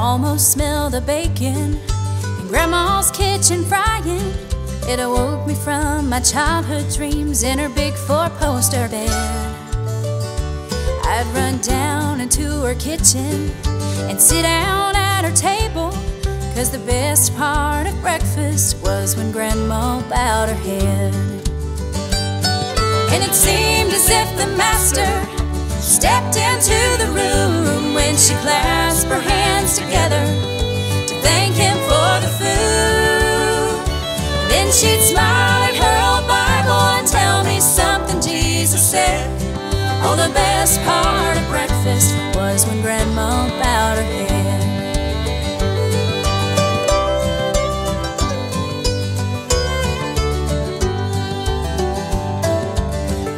almost smell the bacon in Grandma's kitchen frying. It awoke me from my childhood dreams in her big four-poster bed. I'd run down into her kitchen and sit down at her table. Cause the best part of breakfast was when Grandma bowed her head. And it seemed as if the master stepped into the room when she clasped her hands together to thank him for the food. Then she'd smile at her old Bible and tell me something Jesus said. Oh, the best part of breakfast was when Grandma bowed her head.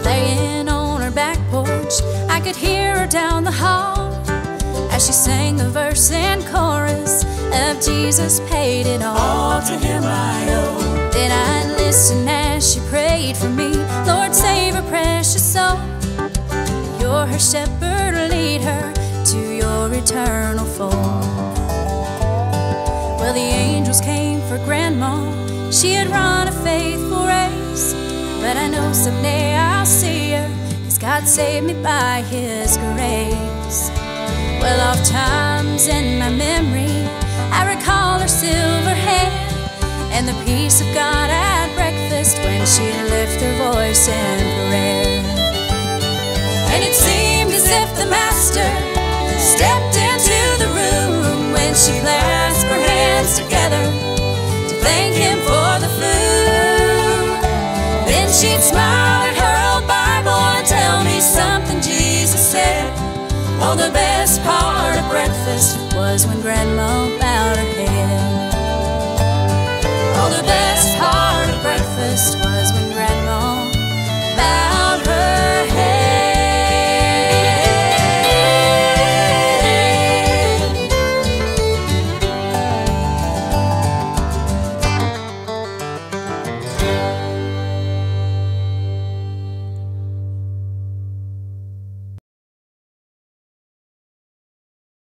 Laying on her back porch, I could hear her down the hall she sang the verse and chorus of Jesus paid it all. All to him I owe. Then I listened listen as she prayed for me. Lord, save her precious soul. You're her shepherd, lead her to your eternal fold. Well, the angels came for Grandma. She had run a faithful race. But I know someday I'll see her. Cause God saved me by His grace. Well, oft times in my memory, I recall her silver hair and the peace of God at breakfast when she lift her voice in prayer. And it seemed as if the Master stepped into the room when she clasped her hands together to thank Him for the food. Then she'd smile at her old Bible and tell me something Jesus said. Oh, the breakfast was when Grandma bowed her head.